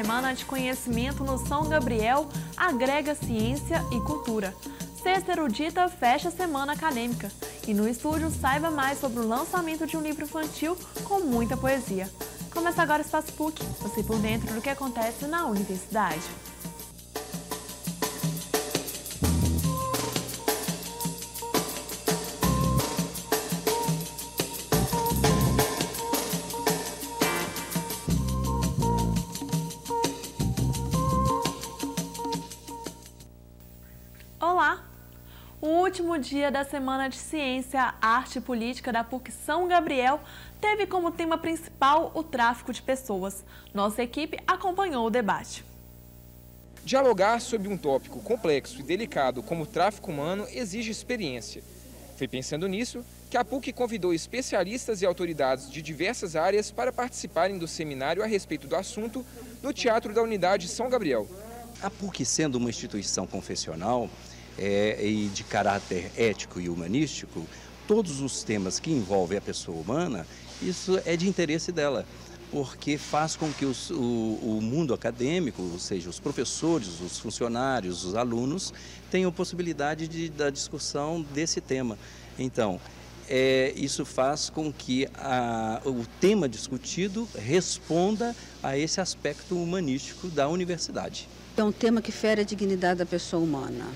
semana de conhecimento no São Gabriel agrega ciência e cultura. Sexta Erudita fecha a semana acadêmica. E no estúdio saiba mais sobre o lançamento de um livro infantil com muita poesia. Começa agora o Espaço PUC, você por dentro do que acontece na universidade. Último dia da Semana de Ciência, Arte e Política da PUC São Gabriel teve como tema principal o tráfico de pessoas. Nossa equipe acompanhou o debate. Dialogar sobre um tópico complexo e delicado como o tráfico humano exige experiência. Foi pensando nisso que a PUC convidou especialistas e autoridades de diversas áreas para participarem do seminário a respeito do assunto no Teatro da Unidade São Gabriel. A PUC, sendo uma instituição confessional, é, e de caráter ético e humanístico, todos os temas que envolvem a pessoa humana, isso é de interesse dela, porque faz com que os, o, o, mundo acadêmico, ou seja, os professores, os funcionários, os alunos, tenham possibilidade de, da discussão desse tema. Então, é, isso faz com que a, o tema discutido responda a esse aspecto humanístico da universidade. É um tema que fere a dignidade da pessoa humana.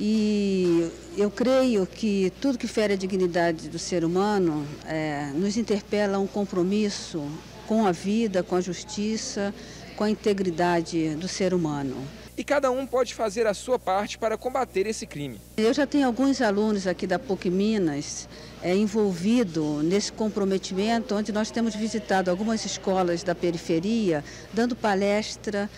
E eu creio que tudo que fere a dignidade do ser humano é, nos interpela a um compromisso com a vida, com a justiça, com a integridade do ser humano. E cada um pode fazer a sua parte para combater esse crime. Eu já tenho alguns alunos aqui da PUC Minas é, envolvido nesse comprometimento, onde nós temos visitado algumas escolas da periferia, dando palestra,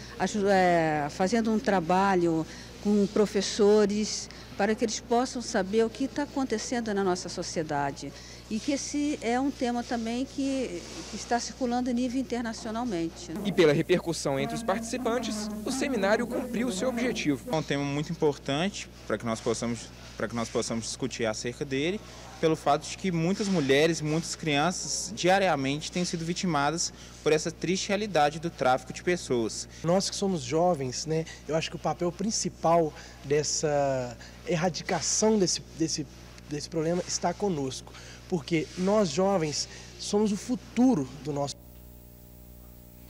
é, fazendo um trabalho com professores, para que eles possam saber o que está acontecendo na nossa sociedade. E que esse é um tema também que, que está circulando a nível internacionalmente. E pela repercussão entre os participantes, o seminário cumpriu seu objetivo. É um tema muito importante para que nós possamos para que nós possamos discutir acerca dele, pelo fato de que muitas mulheres, muitas crianças diariamente têm sido vitimadas por essa triste realidade do tráfico de pessoas. Nós que somos jovens, né, eu acho que o papel principal dessa erradicação desse, desse, desse problema está conosco, porque nós jovens somos o futuro do nosso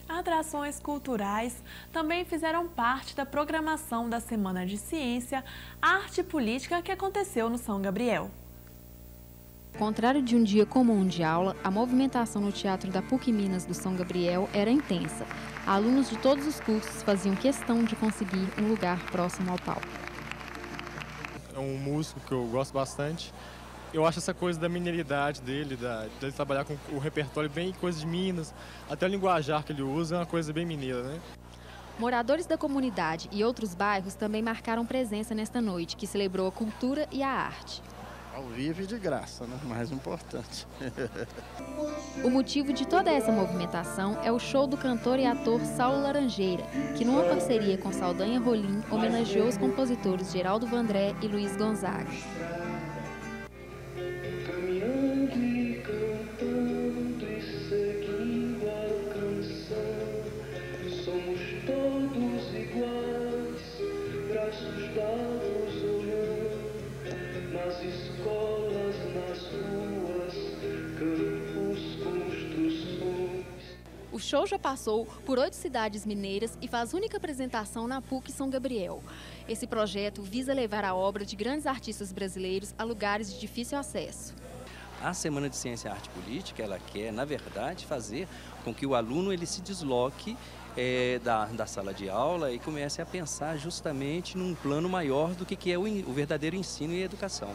Atrações culturais também fizeram parte da programação da Semana de Ciência, Arte e Política que aconteceu no São Gabriel. Ao contrário de um dia comum de aula, a movimentação no Teatro da PUC Minas do São Gabriel era intensa. Alunos de todos os cursos faziam questão de conseguir um lugar próximo ao palco. É um músico que eu gosto bastante eu acho essa coisa da mineridade dele, da, dele trabalhar com o repertório bem coisa de Minas, até o linguajar que ele usa é uma coisa bem mineira, né? Moradores da comunidade e outros bairros também marcaram presença nesta noite, que celebrou a cultura e a arte. Ao vivo e de graça, né? Mais importante. o motivo de toda essa movimentação é o show do cantor e ator Saulo Laranjeira, que numa parceria com Saldanha Rolim homenageou os compositores Geraldo Vandré e Luiz Gonzaga. O show já passou por oito cidades mineiras e faz única apresentação na PUC São Gabriel. Esse projeto visa levar a obra de grandes artistas brasileiros a lugares de difícil acesso. A Semana de Ciência, Arte e Política, ela quer, na verdade, fazer com que o aluno ele se desloque é, da, da sala de aula e comece a pensar justamente num plano maior do que, que é o, o verdadeiro ensino e educação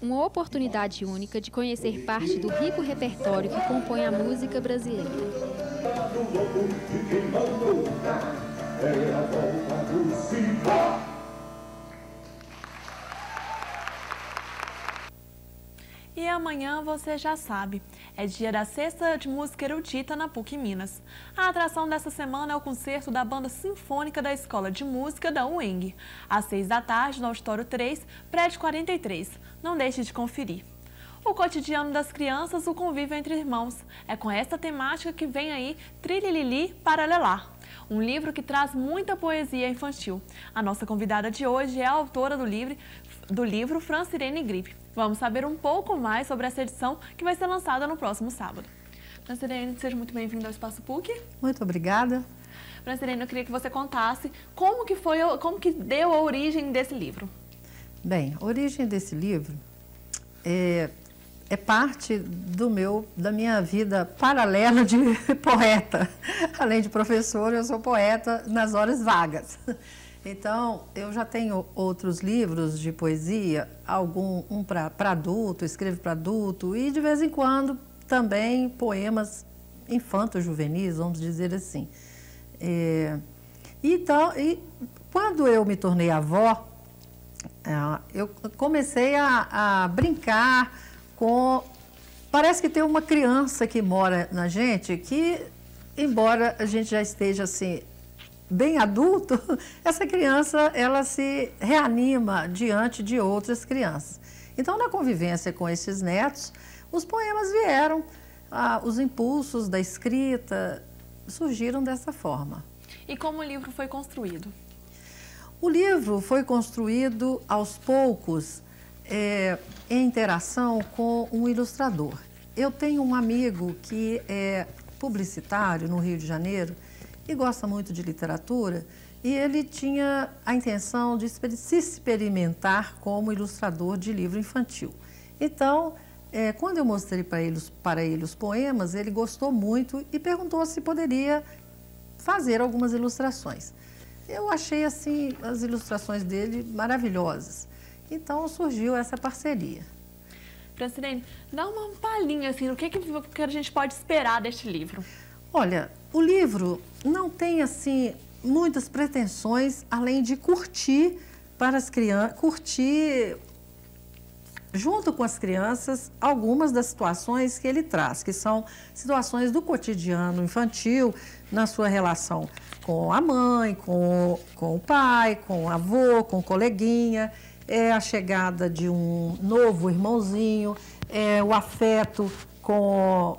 uma oportunidade única de conhecer parte do rico repertório que compõe a música brasileira. E amanhã você já sabe, é dia da Sexta de Música Erudita na PUC Minas. A atração dessa semana é o concerto da Banda Sinfônica da Escola de Música da UENG, às seis da tarde no Auditório 3, prédio 43. Não deixe de conferir. O cotidiano das crianças, o convívio entre irmãos. É com esta temática que vem aí Trililili Paralelar, um livro que traz muita poesia infantil. A nossa convidada de hoje é a autora do livro, do livro Francirene Gripe. Vamos saber um pouco mais sobre essa edição que vai ser lançada no próximo sábado. Francirene, seja muito bem-vinda ao Espaço PUC. Muito obrigada. Francirene, eu queria que você contasse como que foi, como que deu a origem desse livro. Bem, a origem desse livro é, é parte do meu, da minha vida paralela de poeta. Além de professor, eu sou poeta nas horas vagas. Então, eu já tenho outros livros de poesia, algum um para adulto, escrevo para adulto, e de vez em quando também poemas infantos juvenis, vamos dizer assim. É, então, e quando eu me tornei avó, é, eu comecei a, a brincar com. Parece que tem uma criança que mora na gente que, embora a gente já esteja assim bem adulto, essa criança ela se reanima diante de outras crianças. Então, na convivência com esses netos, os poemas vieram, ah, os impulsos da escrita surgiram dessa forma. E como o livro foi construído? O livro foi construído aos poucos é, em interação com um ilustrador. Eu tenho um amigo que é publicitário no Rio de Janeiro e gosta muito de literatura e ele tinha a intenção de se experimentar como ilustrador de livro infantil. Então, é, quando eu mostrei para ele, para ele os poemas, ele gostou muito e perguntou se poderia fazer algumas ilustrações. Eu achei assim as ilustrações dele maravilhosas. Então surgiu essa parceria. Presidente, dá uma palhinha assim, o que, que a gente pode esperar deste livro? Olha, o livro não tem assim muitas pretensões além de curtir para as crianças, curtir junto com as crianças algumas das situações que ele traz, que são situações do cotidiano infantil, na sua relação com a mãe, com, com o pai, com o avô, com o coleguinha, é a chegada de um novo irmãozinho, é o afeto com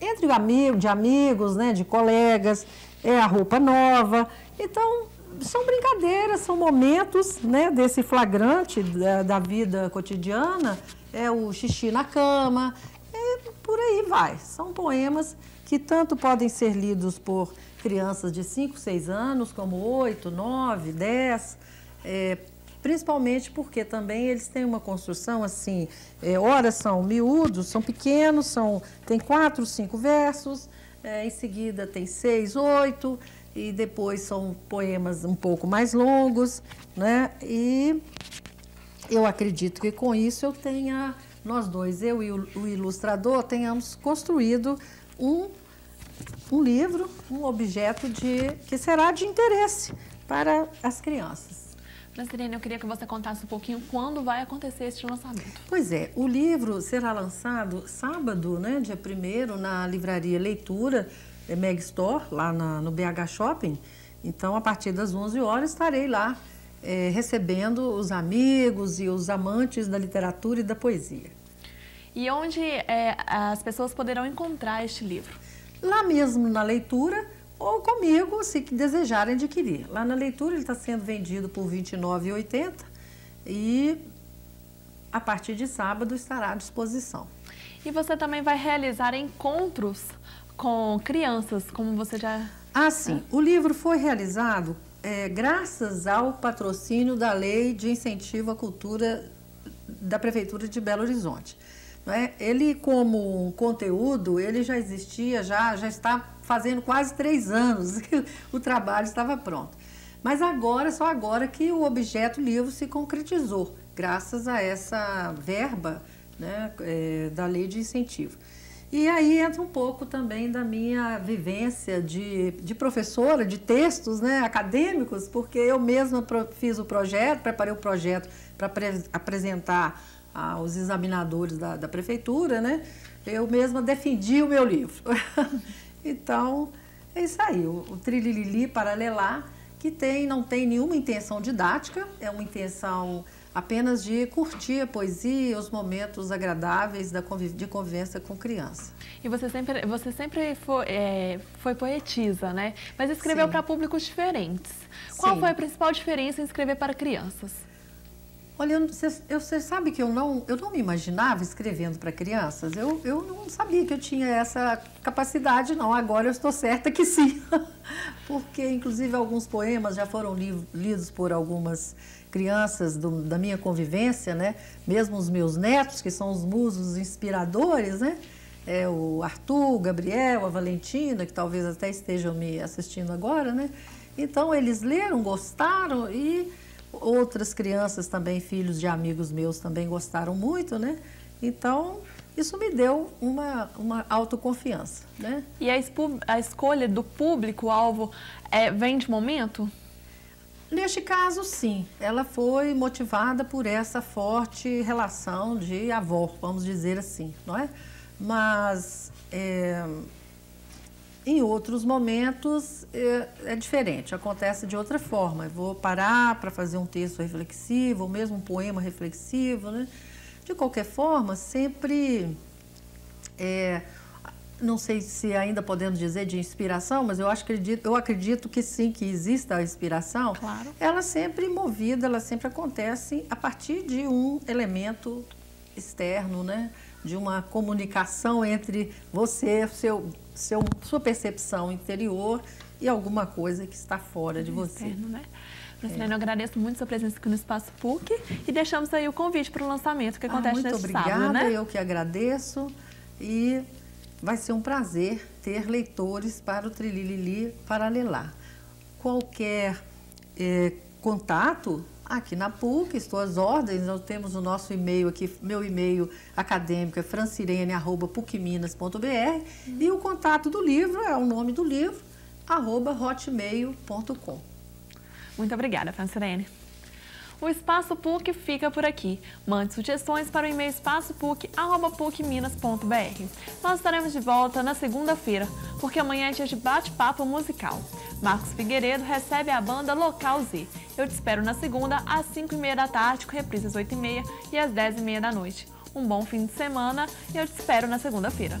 entre amigos, de amigos, né, de colegas, é a roupa nova. Então, são brincadeiras, são momentos né, desse flagrante da, da vida cotidiana, é o xixi na cama, é, por aí vai. São poemas que tanto podem ser lidos por crianças de 5, 6 anos, como 8, 9, 10, é, principalmente porque também eles têm uma construção assim, é, horas são miúdos, são pequenos, são, tem quatro, cinco versos, é, em seguida tem seis, oito, e depois são poemas um pouco mais longos, né? E eu acredito que com isso eu tenha, nós dois, eu e o ilustrador, tenhamos construído um, um livro, um objeto de, que será de interesse para as crianças. Francisine, eu queria que você contasse um pouquinho quando vai acontecer este lançamento. Pois é, o livro será lançado sábado, né, dia 1 na livraria Leitura, é Meg Store, lá na, no BH Shopping. Então, a partir das 11 horas, estarei lá é, recebendo os amigos e os amantes da literatura e da poesia. E onde é, as pessoas poderão encontrar este livro? Lá mesmo na leitura ou comigo, se desejarem adquirir. Lá na leitura ele está sendo vendido por R$ 29,80 e a partir de sábado estará à disposição. E você também vai realizar encontros com crianças, como você já... Ah, sim. É. O livro foi realizado é, graças ao patrocínio da Lei de Incentivo à Cultura da Prefeitura de Belo Horizonte. É? Ele, como conteúdo, ele já existia, já, já está fazendo quase três anos que o trabalho estava pronto. Mas agora, só agora que o objeto livro se concretizou, graças a essa verba né, é, da lei de incentivo. E aí entra um pouco também da minha vivência de, de professora de textos né, acadêmicos, porque eu mesma fiz o projeto, preparei o projeto para apresentar aos examinadores da, da prefeitura, né? Eu mesma defendi o meu livro. então, é isso aí, o, o Trililili Paralelar, que tem, não tem nenhuma intenção didática, é uma intenção apenas de curtir a poesia, os momentos agradáveis da conviv de convivência com criança. E você sempre, você sempre foi, é, foi poetisa, né? Mas escreveu para públicos diferentes. Qual Sim. foi a principal diferença em escrever para crianças? Olha, você sabe que eu não, eu não me imaginava escrevendo para crianças. Eu, eu não sabia que eu tinha essa capacidade, não. Agora eu estou certa que sim. Porque, inclusive, alguns poemas já foram li, lidos por algumas crianças do, da minha convivência, né? Mesmo os meus netos, que são os musos inspiradores, né? É o Arthur, o Gabriel, a Valentina, que talvez até estejam me assistindo agora, né? Então, eles leram, gostaram e Outras crianças também, filhos de amigos meus, também gostaram muito, né? Então, isso me deu uma, uma autoconfiança, né? E a, a escolha do público-alvo é, vem de momento? Neste caso, sim. Ela foi motivada por essa forte relação de avó, vamos dizer assim, não é? Mas... É, em outros momentos é, é, diferente, acontece de outra forma. Eu vou parar para fazer um texto reflexivo, ou mesmo um poema reflexivo. Né? De qualquer forma, sempre. É, não sei se ainda podemos dizer de inspiração, mas eu, acho, acredito, eu acredito que sim, que exista a inspiração. Claro. Ela sempre movida, ela sempre acontece a partir de um elemento externo, né? De uma comunicação entre você, seu, seu, sua percepção interior e alguma coisa que está fora de você. Interno, né? É. eu agradeço muito sua presença aqui no Espaço PUC e deixamos aí o convite para o lançamento que acontece ah, muito neste obrigada, sábado, né? eu que agradeço e vai ser um prazer ter leitores para o Trililili Paralelar. Qualquer eh, contato, Aqui na PUC, estou às ordens, nós temos o nosso e-mail aqui, meu e-mail acadêmico é francirene.pucminas.br e o contato do livro é o nome do livro, arroba hotmail.com. Muito obrigada, Francirene. O Espaço PUC fica por aqui. Mande sugestões para o e-mail espaçopuc.pucminas.br. Nós estaremos de volta na segunda-feira, porque amanhã é dia de bate-papo musical. Marcos Figueiredo recebe a banda Local Z. Eu te espero na segunda, às 5h30 da tarde, com reprise às 8h30 e às 10h30 da noite. Um bom fim de semana e eu te espero na segunda-feira.